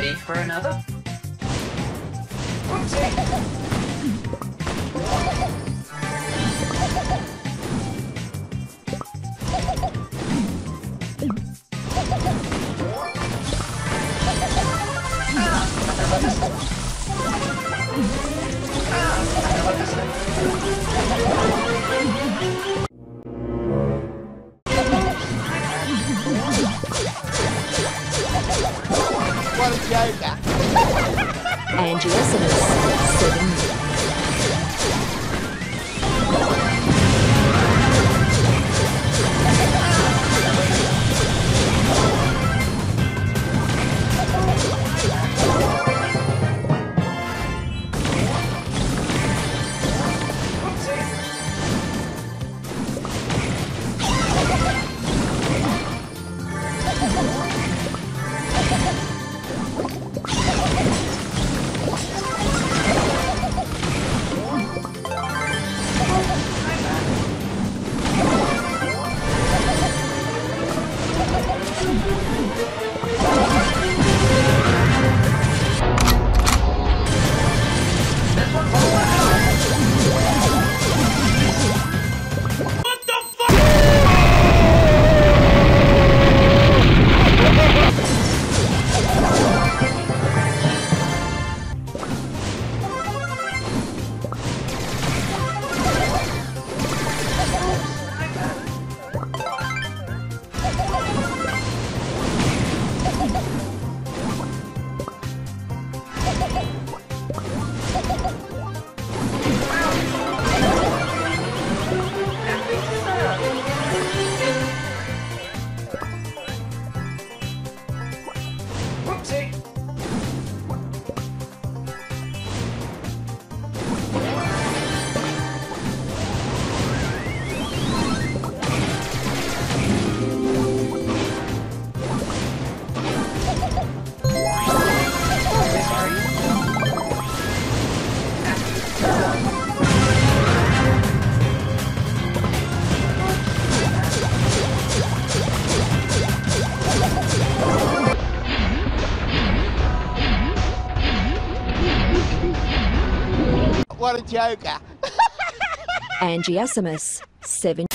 Ready for another? What Angie SMS, 7 A joker. Angie SMS, 7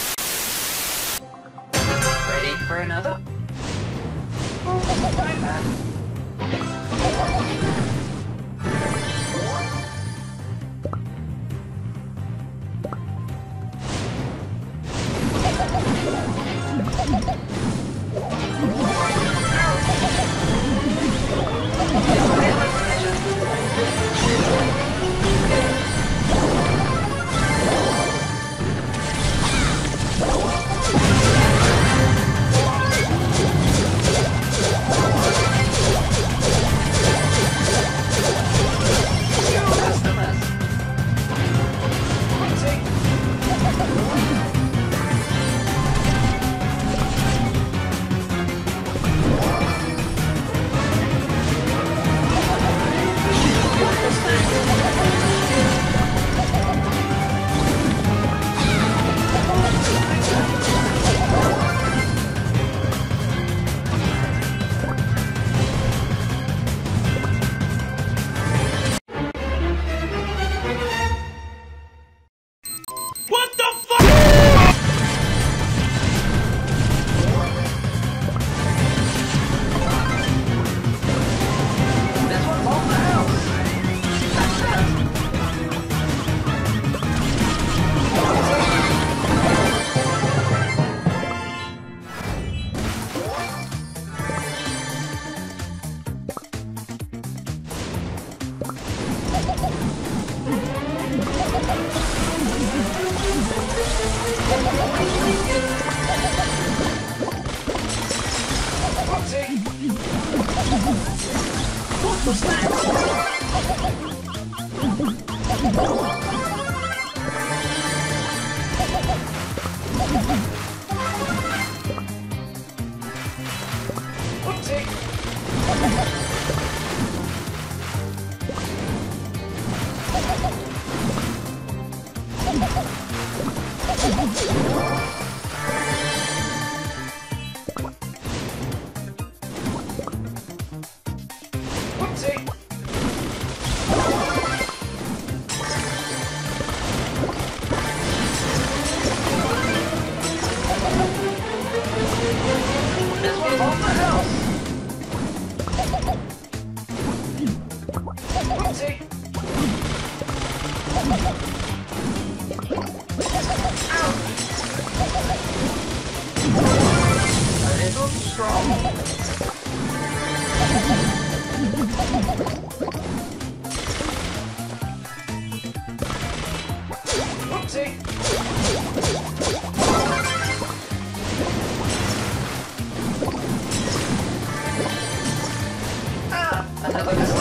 Ha ha ha! Ah, another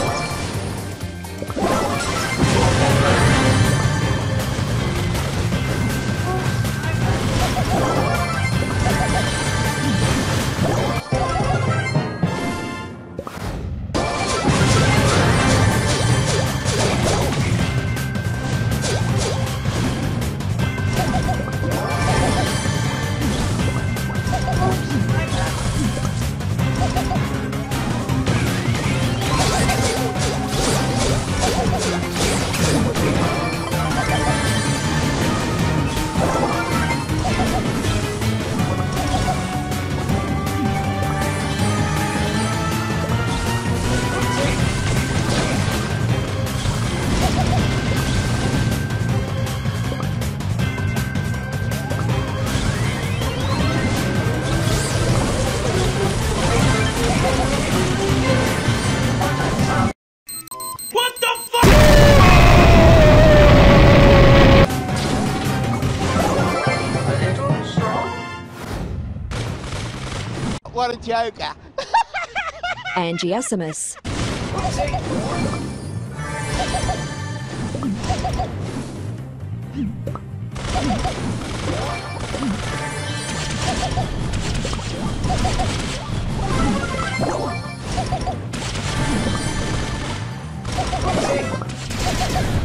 What a joker. Angiosimus. Whoopsie.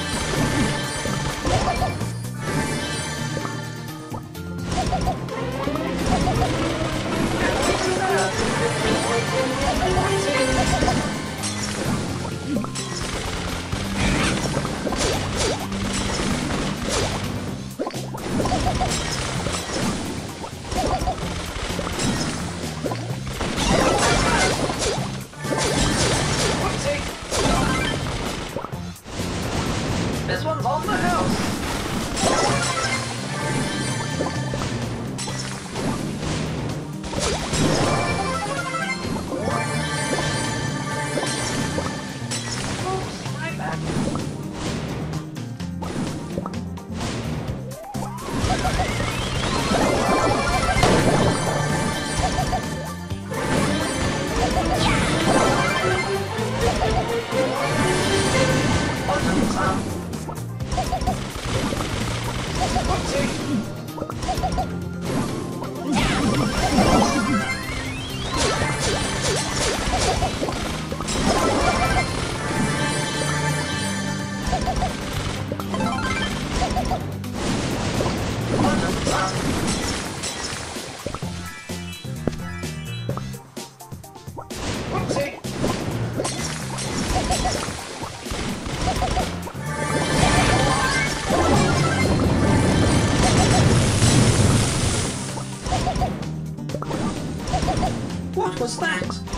That?